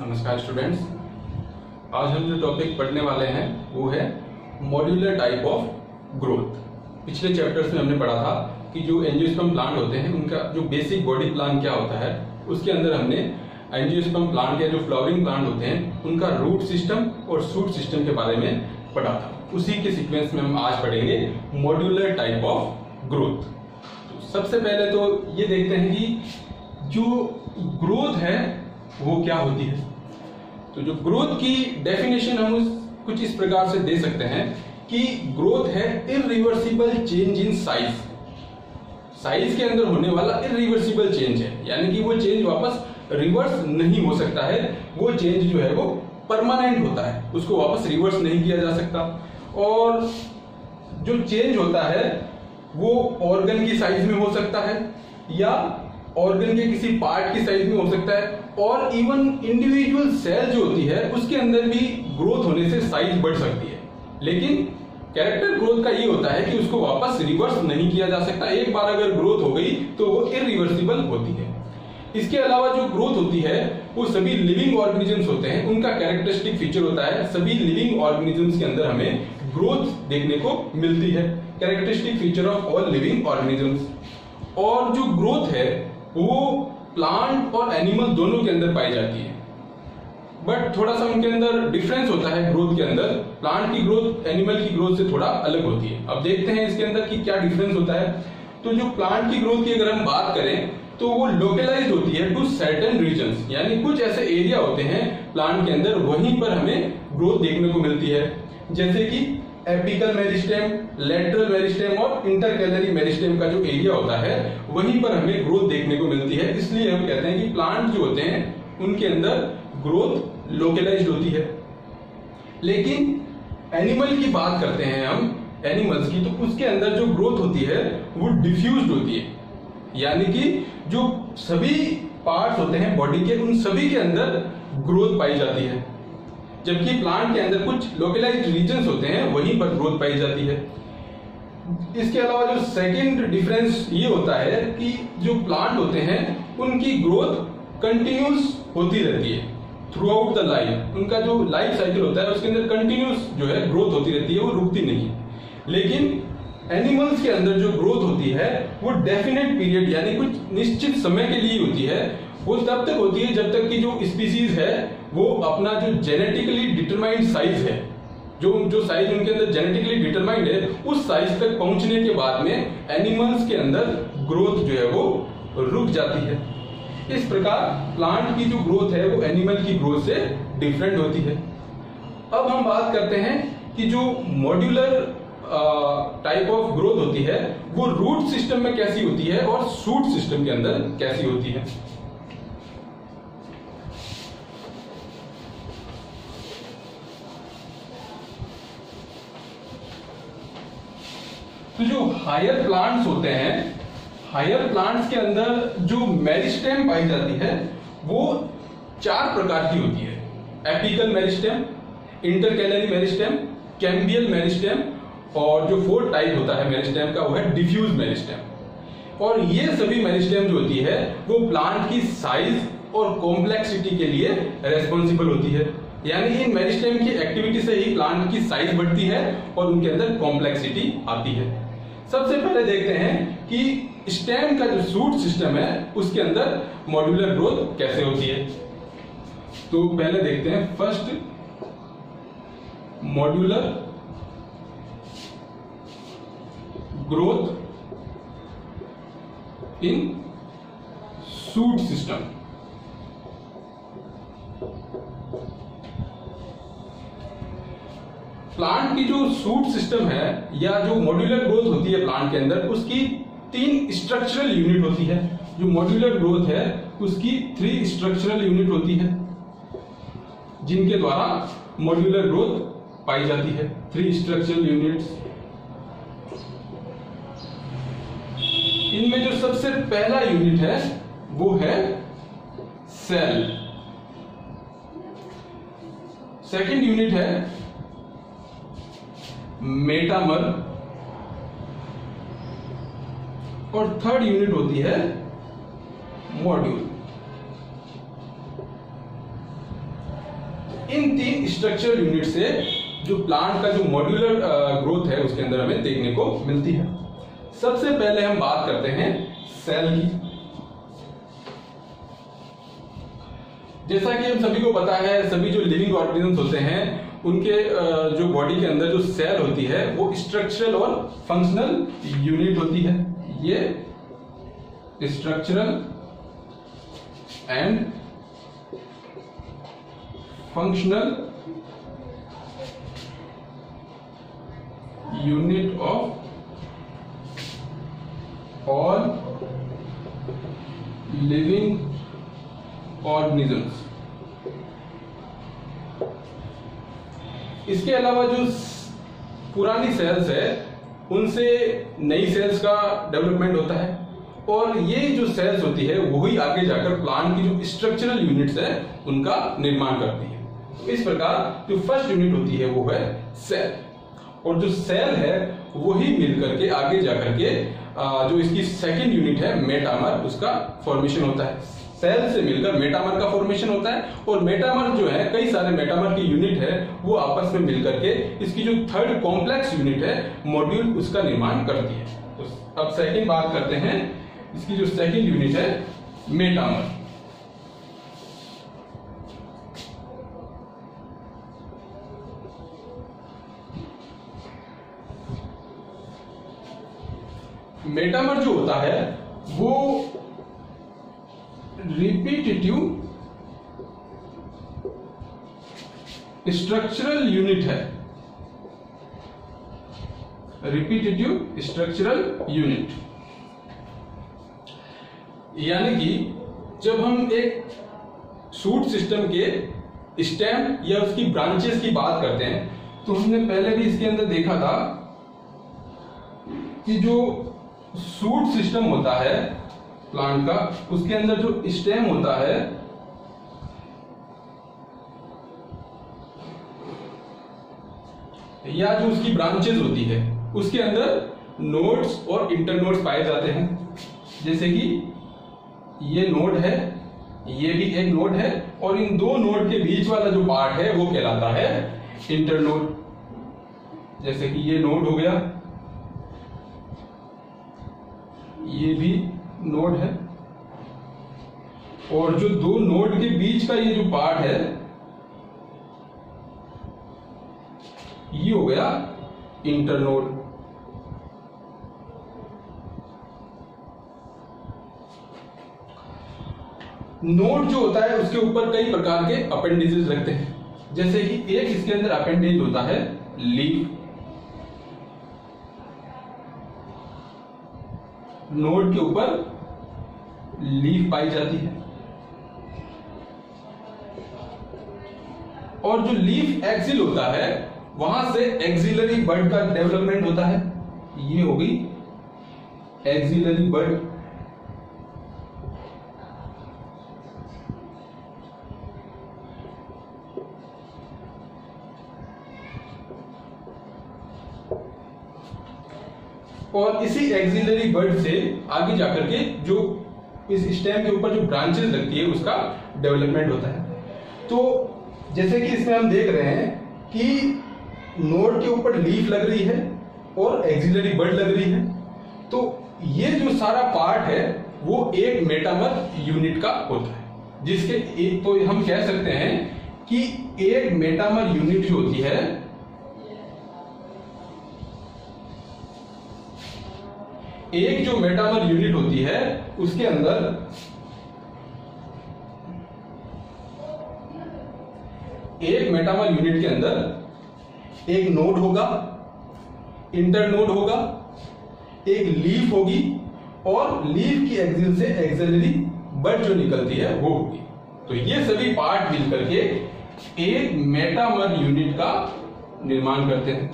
नमस्कार स्टूडेंट्स आज हम जो टॉपिक पढ़ने वाले हैं, वो है मॉड्यूलर टाइप ऑफ़ ग्रोथ पिछले चैप्टर्स में हमने पढ़ा था कि जो एंजियोस्पर्म प्लांट होते हैं, उनका जो बेसिक बॉडी प्लान क्या होता है, उसके अंदर हमने एंजियोस्पर्म प्लांट या जो फ्लावरिंग प्लांट होते हैं, उनका रूट सिस्टम और सूट सिस्टम के बारे में पढ़ा था। उसी के सिक्वेंस में हम आज पढ़ेंगे मॉड्यूलर टाइप ऑफ़ ग्रोथ तो सबसे पहले तो ये देखते हैं कि जो ग्रोथ है, वो क्या होती है? तो जो ग्रोथ की डेफिनेशन हम उस कुछ इस प्रकार से दे सकते हैं कि ग्रोथ है irreversible change in size size के अंदर होने वाला इरिवर्सिबल चेंज है। यानी कि वो चेंज वापस रिवर्स नहीं हो सकता है। वो चेंज जो है वो परमानेंट होता है। उसको वापस रिवर्स नहीं किया जा सकता। और जो चेंज होता है, वो ऑर्गन की साइज़ में हो सकता है या ऑर्गन के किसी पार्ट की साइज़ में हो सकता है और इवन इंडिविजुअल सेल जो होती है, उसके अंदर भी ग्रोथ होने से साइज़ बढ़ सकती है। लेकिन कैरेक्टर ग्रोथ का ये होता है कि उसको वापस रिवर्स नहीं किया जा सकता। एक बार अगर ग्रोथ हो गई तो वो इरिवर्सिबल होती है। इसके अलावा जो ग्रोथ होती है, वो सभी लिविंग ऑर्गेनिजम्स होते हैं। उनका कैरेक्टरिस्टिक फीचर होता है। सभी लिविंग ऑर्गेनिजम्स के अंदर हमें ग्रोथ देखने को मिलती है। Characteristic feature of all living organisms और जो ग्रोथ है वो प्लांट और एनिमल दोनों के अंदर पाई जाती है। बट थोड़ा सा उनके अंदर डिफरेंस होता है ग्रोथ के अंदर। प्लांट की ग्रोथ एनिमल की ग्रोथ से थोड़ा अलग होती है। अब देखते हैं इसके अंदर कि क्या डिफरेंस होता है। तो जो प्लांट की ग्रोथ की अगर हम बात करें तो वो लोकलाइज होती है टू सर्टेन रीजन यानी कुछ ऐसे एरिया होते हैं प्लांट के अंदर, वहीं पर हमें ग्रोथ देखने को मिलती है। जैसे कि एपिकल मेरिस्टेम, लेटरल मेरिस्टेम और इंटरकैलरी मेरिस्टेम का जो एरिया होता है, वहीं पर हमें ग्रोथ देखने को मिलती है। इसलिए हम कहते हैं कि प्लांट जो होते हैं, उनके अंदर ग्रोथ लोकलाइज्ड होती है। लेकिन एनिमल की बात करते हैं हम एनिमल्स की तो उसके अंदर जो ग्रोथ होती है, वो डिफ्यूज होती है। यानी कि जो सभी पार्ट्स होते हैं बॉडी के, उन सभी के अंदर ग्रोथ पाई जाती है। जबकि प्लांट के अंदर कुछ लोकलाइज रीजन होते हैं, वहीं पर ग्रोथ पाई जाती है। इसके अलावा जो सेकंड डिफरेंस ये होता है कि जो प्लांट होते हैं, उनकी ग्रोथ कंटिन्यूस होती रहती है थ्रू आउट द लाइफ उनका जो लाइफ साइकिल होता है, उसके अंदर कंटिन्यूस जो है ग्रोथ होती रहती है, वो रुकती नहीं। लेकिन एनिमल्स के अंदर जो ग्रोथ होती है, वो डेफिनेट पीरियड यानी कुछ निश्चित समय के लिए होती है, वो तब तक होती है जब तक कि जो स्पीसीज है वो अपना जो जेनेटिकली डिटरमाइंड साइज़ है, जो जो साइज़ उनके अंदर जेनेटिकली डिटरमाइंड है, उस साइज़ तक पहुँचने के बाद में एनिमल्स के अंदर ग्रोथ जो है वो रुक जाती है। इस प्रकार प्लांट की जो ग्रोथ है, वो एनिमल की ग्रोथ से डिफरेंट होती है। अब हम बात करते हैं कि जो मॉड्यूलर टाइप ऑफ़ ग्रोथ होती है, वो रूट सिस्टम में कैसी होती है और सूट सिस्टम के अंदर कैसी होती है। तो जो हायर प्लांट्स होते हैं हायर प्लांट्स के अंदर जो मेरिस्टेम पाई जाती है, वो चार प्रकार की होती है। Apical meristem intercalary meristem cambial meristem और जो फोर्थ टाइप होता है मेरिस्टेम का, वो है डिफ्यूज मेरिस्टेम और ये सभी मेरिस्टेम जो होती है, वो प्लांट की साइज़ और कॉम्प्लेक्सिटी के लिए रेस्पॉन्सिबल होती है। यानी इन मेरिस्टेम की एक्टिविटी से ही प्लांट की साइज़ बढ़ती है और उनके अंदर कॉम्प्लेक्सिटी आती है। सबसे पहले देखते हैं कि स्टेम का जो सूट सिस्टम है, उसके अंदर मॉड्यूलर ग्रोथ कैसे होती है। तो पहले देखते हैं, first modular growth in shoot system. Plant की जो सूट सिस्टम है या जो मॉड्यूलर ग्रोथ होती है प्लांट के अंदर, उसकी तीन स्ट्रक्चरल यूनिट होती है। जो मॉड्यूलर ग्रोथ है, उसकी थ्री स्ट्रक्चरल यूनिट होती है, जिनके द्वारा मॉड्यूलर ग्रोथ पाई जाती है। थ्री स्ट्रक्चरल यूनिट्स इनमें जो सबसे पहला यूनिट है, वो है सेल सेकंड यूनिट है मेटामर और थर्ड यूनिट होती है मॉड्यूल। इन तीन स्ट्रक्चरल यूनिट से जो प्लांट का जो मॉड्यूलर ग्रोथ है, उसके अंदर हमें देखने को मिलती है। सबसे पहले हम बात करते हैं सेल की। जैसा कि हम सभी को पता है, सभी जो लिविंग ऑर्गेनिज्म होते हैं उनके जो बॉडी के अंदर जो सेल होती है, वो स्ट्रक्चरल और फंक्शनल यूनिट होती है। ये structural and functional unit of all living organisms इसके अलावा जो पुरानी सेल्स है, उनसे नई सेल्स का डेवलपमेंट होता है। और ये जो सेल्स होती है, वही आगे जाकर प्लांट की जो स्ट्रक्चरल यूनिट्स है, उनका निर्माण करती है। इस प्रकार जो फ़र्स्ट यूनिट होती है, वो है सेल और जो सेल है, वही मिलकर के आगे जाकर के जो इसकी सेकेंड यूनिट है मेटामर उसका फॉर्मेशन होता है। सेल से मिलकर मेटामर का फॉर्मेशन होता है और मेटामर जो है, कई सारे मेटामर की यूनिट है, वो आपस में मिलकर के इसकी जो थर्ड कॉम्प्लेक्स यूनिट है मॉड्यूल उसका निर्माण करती है। तो अब सेकंड बात करते हैं, इसकी जो सेकंड यूनिट है मेटामर मेटामर जो होता है, वो रिपीटेटिव स्ट्रक्चरल यूनिट है। रिपीटेटिव स्ट्रक्चरल यूनिट यानी कि जब हम एक सूट सिस्टम के स्टेम या उसकी ब्रांचेस की बात करते हैं तो हमने पहले भी इसके अंदर देखा था कि जो सूट सिस्टम होता है प्लांट का, उसके अंदर जो स्टेम होता है, या जो उसकी ब्रांचेस होती है, उसके अंदर नोड्स और इंटरनोड्स पाए जाते हैं। जैसे कि ये नोड है, ये भी एक नोड है, और इन दो नोड के बीच वाला जो पार्ट है, वो कहलाता है इंटरनोड जैसे कि ये नोड हो गया, ये भी नोड है। और जो दो नोड के बीच का ये जो पार्ट है, ये हो गया इंटरनोड। नोड जो होता है, उसके ऊपर कई प्रकार के अपेंडिजेस लगते हैं। जैसे कि एक इसके अंदर अपेंडेज होता है लीफ नोड के ऊपर लीफ पाई जाती है। और जो लीफ एक्सिल होता है, वहाँ से एक्सिलरी बर्ड का डेवलपमेंट होता है। ये हो गई एक्सिलरी बर्ड। और इसी एक्सिलरी बर्ड से आगे जाकर के जो इस स्टेम के ऊपर जो ब्रांचेस लगती है, उसका डेवलपमेंट होता है। तो जैसे कि इसमें हम देख रहे हैं कि नोड के ऊपर लीफ लग रही है और एक्सिलरी बर्ड लग रही है। तो ये जो सारा पार्ट है, वो एक मेटामर यूनिट का होता है। जिसके एक तो हम कह सकते हैं कि एक मेटामर यूनिट जो होती है एक जो मेटामर यूनिट होती है, उसके अंदर एक मेटामर यूनिट के अंदर एक नोड होगा इंटर नोड होगा, एक लीफ होगी और लीफ की एक्सिल से एक्सिलरी बट जो निकलती है, वो होगी। तो ये सभी पार्ट मिलकर के एक मेटामर यूनिट का निर्माण करते हैं।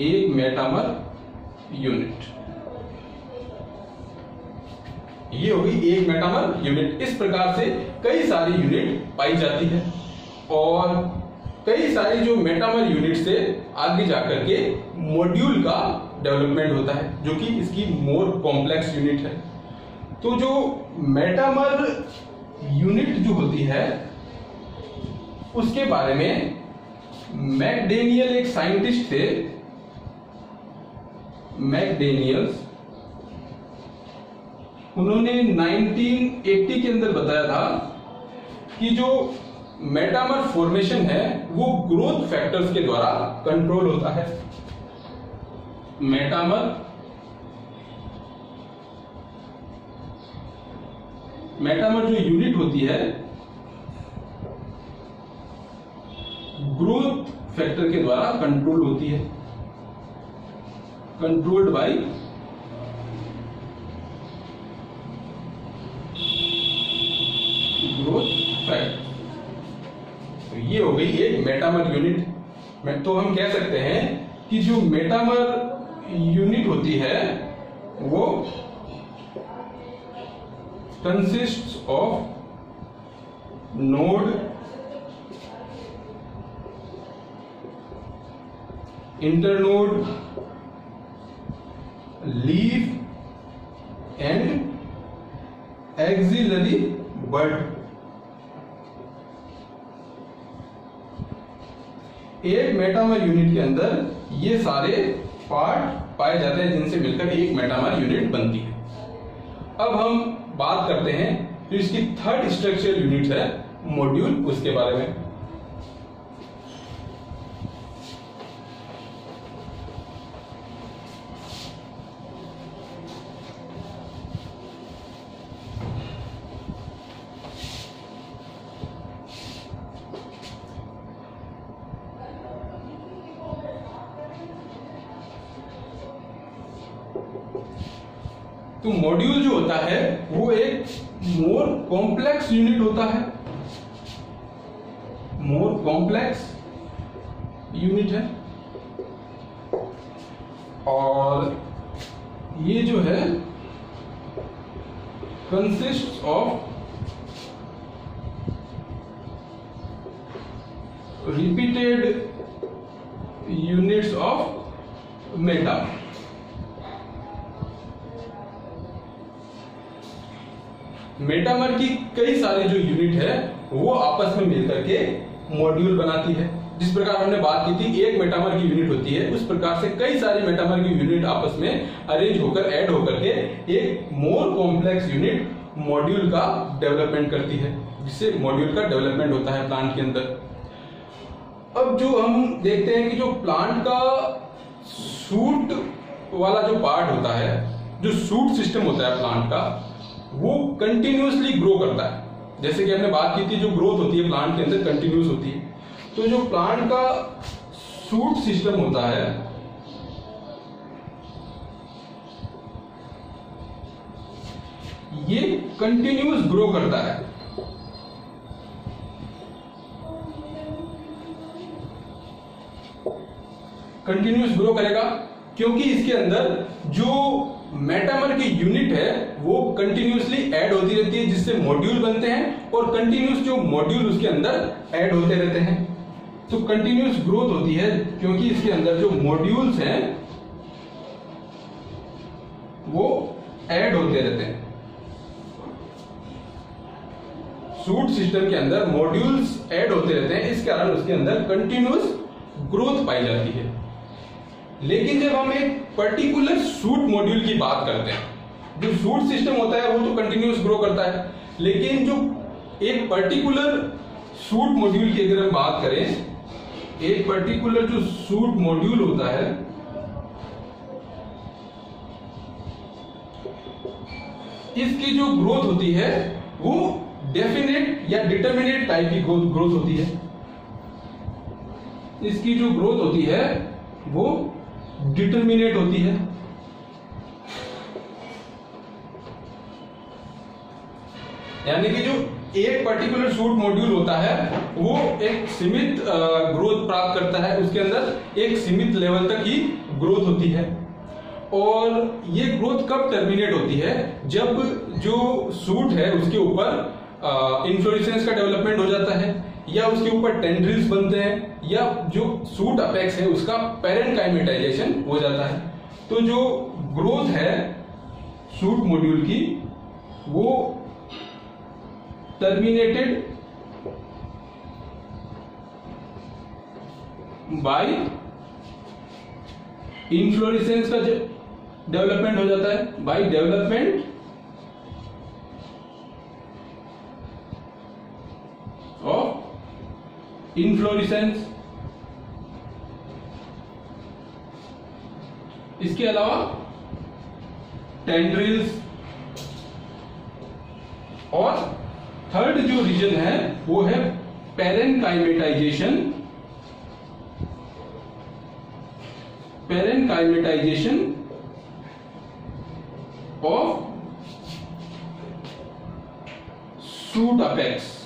एक मेटामर यूनिट ये होगी एक मेटामर यूनिट इस प्रकार से कई सारी यूनिट पाई जाती है और कई सारी जो मेटामर यूनिट से आगे जाकर के मॉड्यूल का डेवलपमेंट होता है, जो कि इसकी मोर कॉम्प्लेक्स यूनिट है। तो जो मेटामर यूनिट जो होती है, उसके बारे में मैकडेनियल एक साइंटिस्ट थे मैकडेनियल्स। उन्होंने 1980 के अंदर बताया था कि जो मेटामर फॉर्मेशन है, वो ग्रोथ फैक्टर्स के द्वारा कंट्रोल होता है। मेटामर मेटामर जो यूनिट होती है, ग्रोथ फैक्टर के द्वारा कंट्रोल होती है। कंट्रोल्ड बाय ग्रोथ फैक्टर तो ये हो गई एक मेटामर यूनिट तो हम कह सकते हैं कि जो मेटामर यूनिट होती है, वो consist of node internode leaf and axillary bud. एक मेटामर यूनिट के अंदर ये सारे पार्ट पाए जाते हैं जिनसे मिलकर एक मेटामर यूनिट बनती है। अब हम बात करते हैं तो इसकी थर्ड स्ट्रक्चरल यूनिट है मॉड्यूल उसके बारे में तो मॉड्यूल जो होता है, वो एक मोर कॉम्प्लेक्स यूनिट होता है। मोर कॉम्प्लेक्स यूनिट है। और ये जो है consist of repeated units of meta metamer की कई सारी जो यूनिट है, वो आपस में मिलकर के मॉड्यूल बनाती है। जिस प्रकार हमने बात की थी, एक मेटामर की यूनिट होती है, उस प्रकार से कई सारी मेटामर की यूनिट आपस में अरेंज होकर ऐड होकर के एक मोर कॉम्प्लेक्स यूनिट मॉड्यूल का डेवलपमेंट करती है, जिससे मॉड्यूल का डेवलपमेंट होता है प्लांट के अंदर। अब जो हम देखते हैं कि जो प्लांट का सूट वाला जो पार्ट होता है, जो सूट सिस्टम होता है प्लांट का वो कंटिन्यूसली ग्रो करता है। जैसे कि हमने बात की थी, जो ग्रोथ होती है प्लांट के अंदर कंटिन्यूस होती है। तो जो प्लांट का सूट सिस्टम होता है, ये कंटिन्यूस ग्रो करता है। कंटिन्यूस ग्रो करेगा, क्योंकि इसके अंदर जो मेटामर की यूनिट है, वो कंटिन्यूसली ऐड होती रहती है, जिससे मॉड्यूल बनते हैं और कंटिन्यूस जो मॉड्यूल उसके अंदर ऐड होते रहते हैं। तो कंटिन्यूस ग्रोथ होती है, क्योंकि इसके अंदर जो मॉड्यूल्स हैं, वो ऐड होते रहते हैं। सूट सिस्टम के अंदर मॉड्यूल्स ऐड होते रहते हैं, इस कारण उसके अंदर कंटिन्यूस ग्रोथ पाई जाती है। लेकिन जब हम एक पर्टिकुलर सूट मॉड्यूल की बात करते हैं। जो सूट सिस्टम होता है, वो तो कंटिन्यूस ग्रो करता है। लेकिन जो एक पर्टिकुलर सूट मॉड्यूल की अगर हम बात करें, एक पर्टिकुलर जो सूट मॉड्यूल होता है, इसकी जो ग्रोथ होती है, वो डेफिनेट या डिटर्मिनेट टाइप की ग्रोथ होती है। इसकी जो ग्रोथ होती है, वो डिटर्मिनेट होती है। यानी कि जो एक पर्टिकुलर सूट मॉड्यूल होता है, वो एक सीमित ग्रोथ प्राप्त करता है। उसके अंदर एक सीमित लेवल तक ही ग्रोथ होती है। और ये ग्रोथ कब टर्मिनेट होती है? जब जो सूट है, उसके ऊपर इन्फ्लोरिसेंस का डेवलपमेंट हो जाता है। या उसके ऊपर टेंड्रिल्स बनते हैं, या जो सूट अपेक्स है, उसका पेरेंट काइमेटाइजेशन हो जाता है। तो जो ग्रोथ है सूट मॉड्यूल की, वो टर्मिनेटेड बाय इन्फ्लोरिसेंस का डेवलपमेंट हो जाता है। बाय डेवलपमेंट ऑफ़ इन्फ्लोरिसेंस इसके अलावा टेंड्रिल्स और थर्ड जो रीजन है, वो है parenchymatization parenchymatization of shoot apex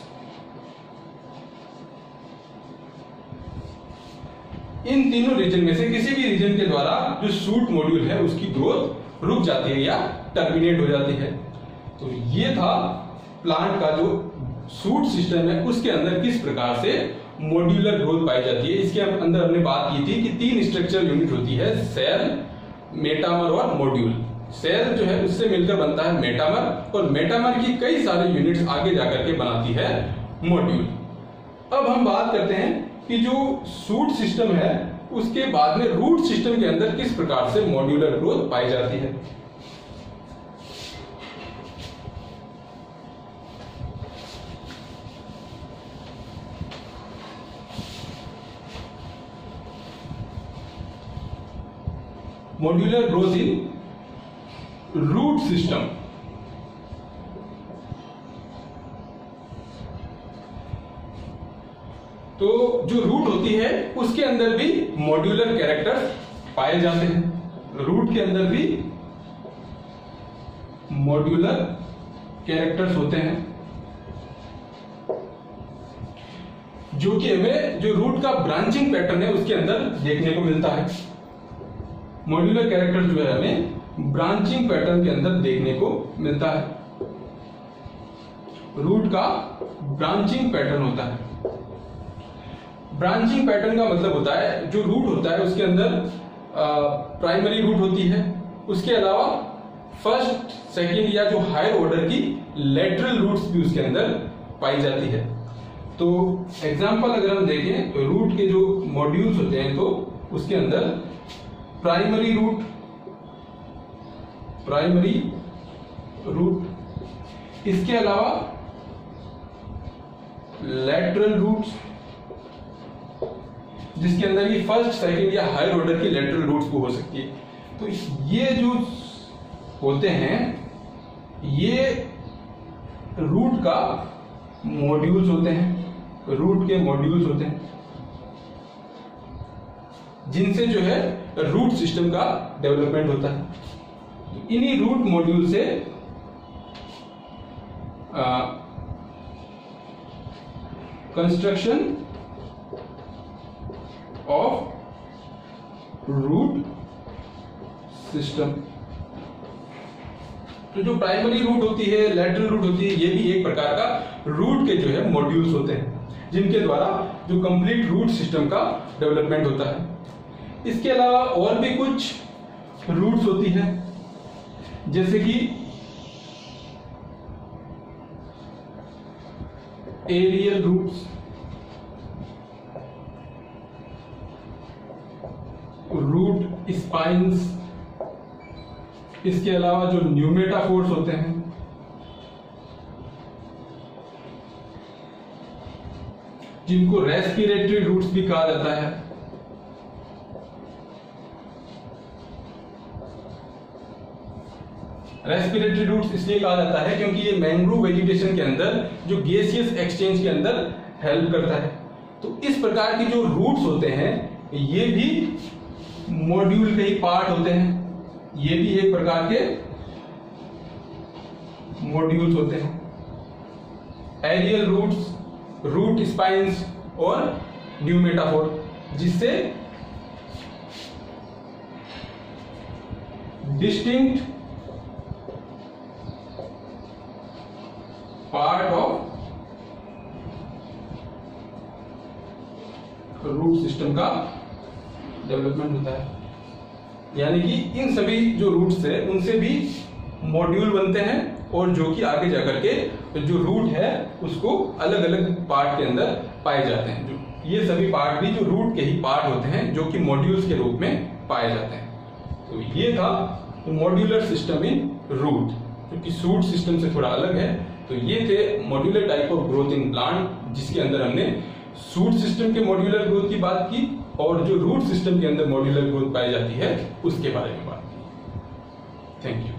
इन तीनों रीजन में से किसी भी रीजन के द्वारा जो सूट मॉड्यूल है, उसकी ग्रोथ रुक जाती है या टर्मिनेट हो जाती है। तो ये था प्लांट का जो सूट सिस्टम है, उसके अंदर किस प्रकार से मॉड्यूलर ग्रोथ पाई जाती है। इसके अंदर हमने बात की थी कि तीन स्ट्रक्चरल यूनिट होती है सेल मेटामर और मॉड्यूल सेल जो है, उससे मिलकर बनता है मेटामर और मेटामर की कई सारे यूनिट्स आगे जाकर के बनाती है मॉड्यूल अब हम बात करते हैं कि जो सूट सिस्टम है, उसके बाद में रूट सिस्टम के अंदर किस प्रकार से मॉड्यूलर ग्रोथ पाई जाती है? Modular growth in root system तो जो रूट होती है, उसके अंदर भी मॉड्यूलर कैरेक्टर पाए जाते हैं। रूट के अंदर भी मॉड्यूलर कैरेक्टर्स होते हैं। जो कि हमें, जो रूट का ब्रांचिंग पैटर्न है, उसके अंदर देखने को मिलता है। मॉड्यूलर कैरेक्टर जो है, हमें ब्रांचिंग पैटर्न के अंदर देखने को मिलता है। रूट का ब्रांचिंग पैटर्न होता है। ब्रांचिंग पैटर्न का मतलब होता है, जो रूट होता है, उसके अंदर प्राइमरी रूट होती है। उसके अलावा फ़र्स्ट सेकेंड या जो हायर ऑर्डर की लेटरल रूट्स भी उसके अंदर पाई जाती है। तो एग्ज़ाम्पल अगर हम देखें तो रूट के जो मॉड्यूल्स होते हैं तो उसके अंदर प्राइमरी रूट प्राइमरी रूट इसके अलावा लेटरल रूट्स जिसके अंदर ये फ़र्स्ट सेकंड या हायर ऑर्डर की लेटरल रूट्स को हो सकती है। तो ये जो होते हैं, ये रूट का मॉड्यूल्स होते हैं। रूट के मॉड्यूल्स होते हैं। जिनसे जो है रूट सिस्टम का डेवलपमेंट होता है। इन्हीं रूट मॉड्यूल से कंस्ट्रक्शन ऑफ़ रूट सिस्टम तो जो प्राइमरी रूट होती है लेटरल रूट होती है, ये भी एक प्रकार का रूट के जो है मॉड्यूल्स होते हैं, जिनके द्वारा जो कंप्लीट रूट सिस्टम का डेवलपमेंट होता है। इसके अलावा और भी कुछ रूट्स होती है, जैसे कि एरियल रूट्स रूट स्पाइंस इसके अलावा जो न्यूमेटा न्यूमेटाफोर्स होते हैं, जिनको रेस्पिरेटरी रूट्स भी कहा जाता है। रेस्पिरेटरी रूट्स इसलिए कहा जाता है क्योंकि ये मैंग्रोव वेजिटेशन के अंदर, जो गैसियस एक्सचेंज के अंदर हेल्प करता है। तो इस प्रकार की जो रूट्स होते हैं, ये भी मॉड्यूल के ही पार्ट होते हैं। ये भी एक प्रकार के मॉड्यूल्स होते हैं। एरियल रूट्स रूट स्पाइंस और न्यूमेटाफोर जिससे distinct part of root system का डेवलपमेंट होता है। यानी कि इन सभी जो रूट्स है, उनसे भी मॉड्यूल बनते हैं और जो कि आगे जाकर के जो रूट है, उसको अलग अलग पार्ट के अंदर पाए जाते हैं। जो ये सभी पार्ट भी जो रूट के ही पार्ट होते हैं, जो कि मॉड्यूल्स के रूप में पाए जाते हैं। तो ये था मॉड्यूलर सिस्टम इन रूट जो कि सूट सिस्टम से थोड़ा अलग है। तो ये थे modular type of growth in plant जिसके अंदर हमने सूट सिस्टम के मॉड्यूलर ग्रोथ की बात की। और जो रूट सिस्टम के अंदर मॉड्यूलर ग्रोथ पाई जाती है, उसके बारे में बात की। Thank you